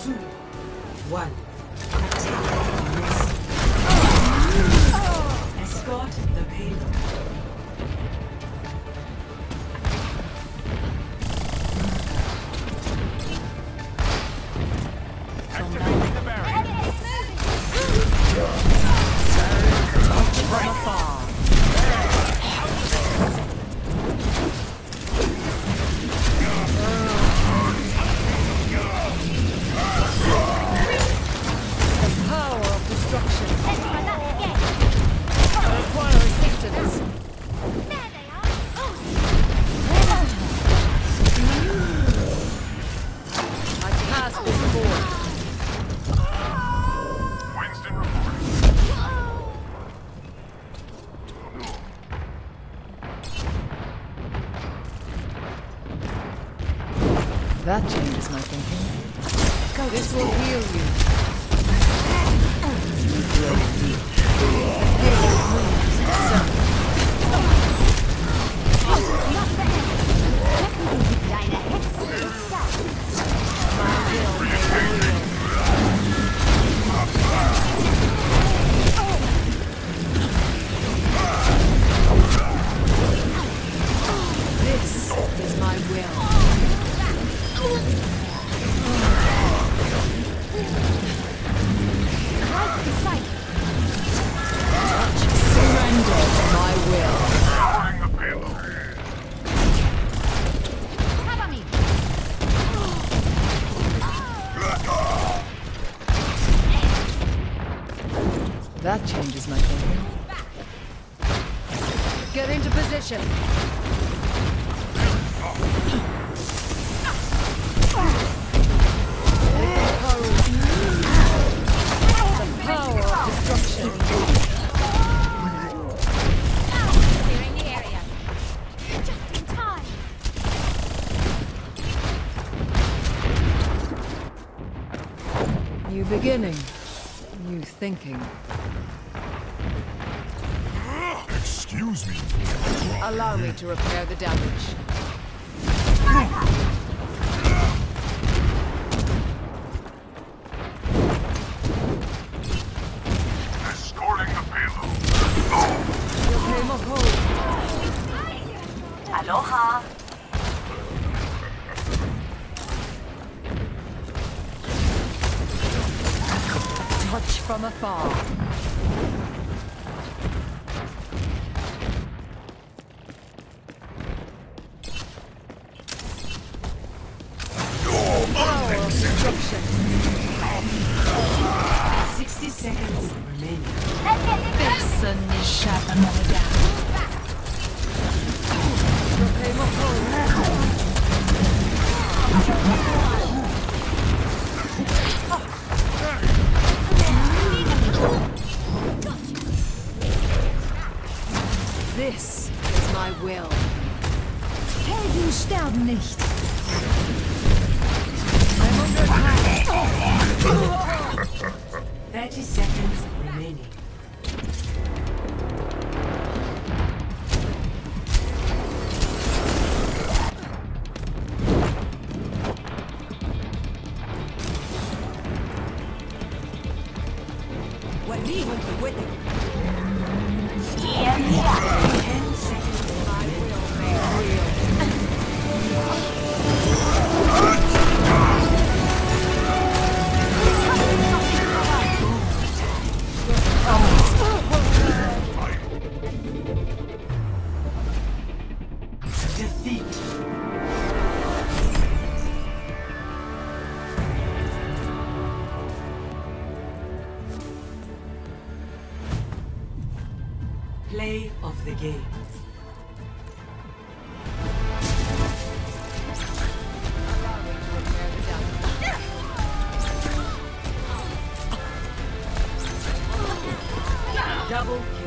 two, one. That changes my thinking. This will heal you. That changes my thinking. Get into position. The power of destruction. Clearing the area. Just in time. New beginning. New thinking. Excuse me. Allow me to repair the damage. Escorting the payload. Proclaim a hold. Aloha. Touch from afar. Will. Helden sterben nicht. I'm under attack. 30 seconds remaining. Ten seconds. Of the game. Double.